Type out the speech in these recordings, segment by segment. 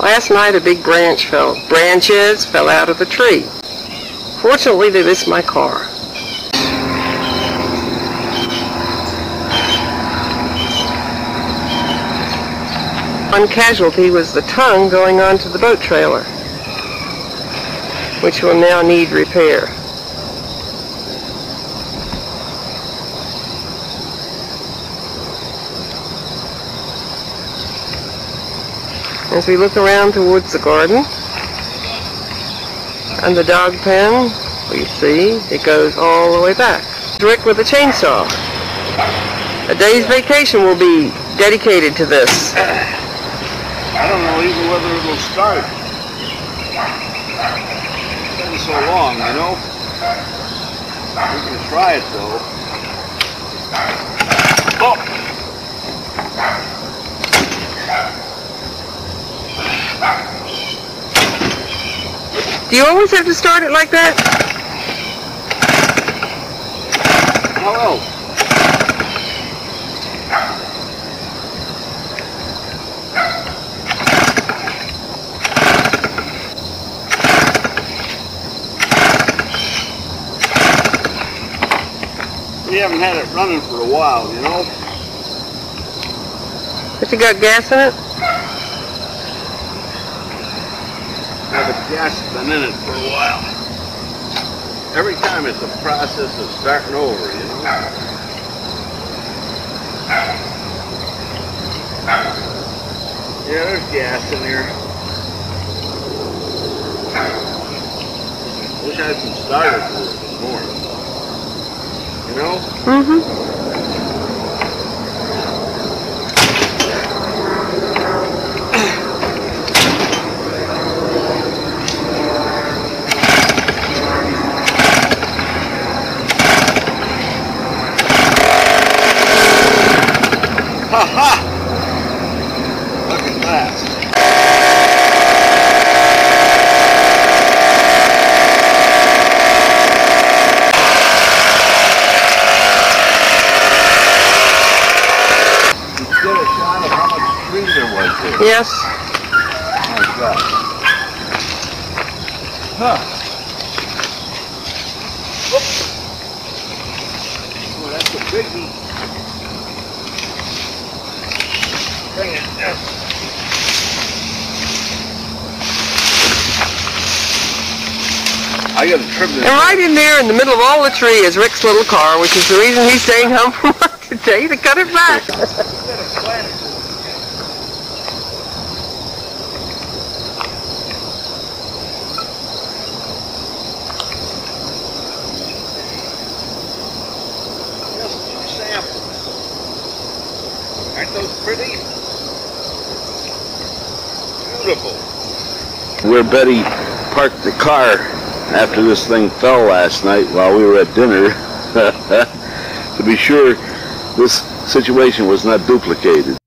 Last night a big branch fell. Branches fell out of the tree. Fortunately, they missed my car. One casualty was the tongue going onto the boat trailer, which will now need repair. As we look around towards the garden and the dog pen, we see it goes all the way back. Rick with a chainsaw. A day's vacation will be dedicated to this. I don't know even whether it'll start. It's been so long, you know? We can try it though. Oh! Do you always have to start it like that? Else? We haven't had it running for a while, you know? But you got gas in it? But gas has been in it for a while. Every time it's a process of starting over, you know? Yeah, there's gas in here. Wish I had some starter for this morning. You know? Mm-hmm. Ha ha! Look at that. You get a shot of how much tree there was there. Yes. Oh my God. Huh. Oops. Oh, that's a biggie. Bring it down. I gotta trim this. And right in there in the middle of all the tree is Rick's little car, which is the reason he's staying home from work today to cut it back. Just two samples. Aren't those pretty? Beautiful. Where Betty parked the car after this thing fell last night while we were at dinner. to be sure, this situation was not duplicated.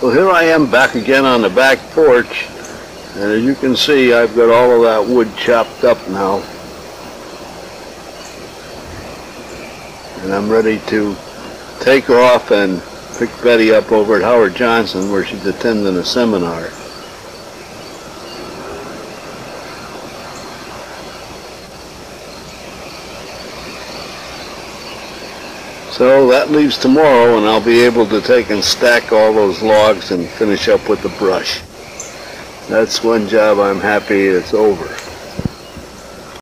Well, here I am back again on the back porch, and as you can see, I've got all of that wood chopped up now. And I'm ready to take off and pick Betty up over at Howard Johnson where she's attending a seminar. So that leaves tomorrow and I'll be able to take and stack all those logs and finish up with the brush. That's one job I'm happy it's over.